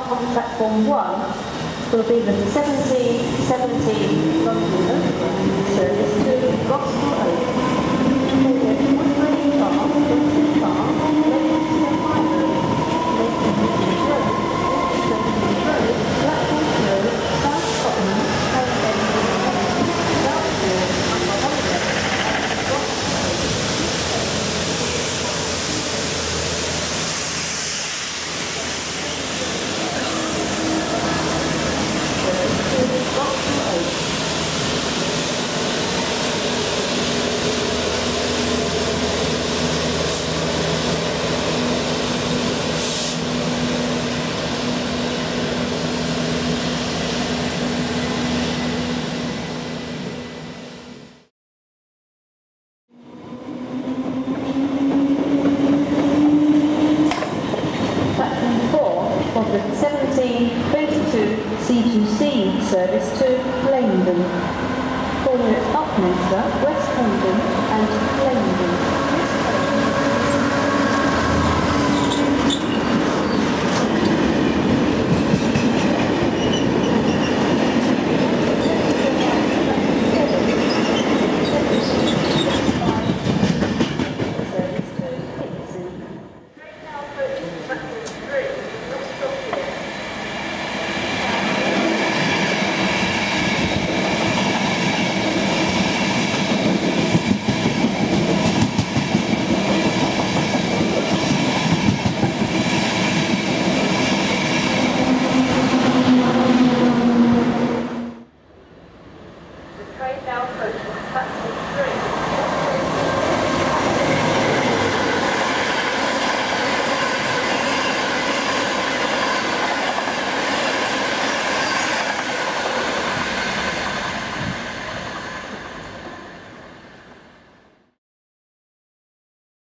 platform 1 will be the 1717 London service service to Langdon, calling at Upminster, West London and Langdon.